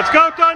Let's go, Tom.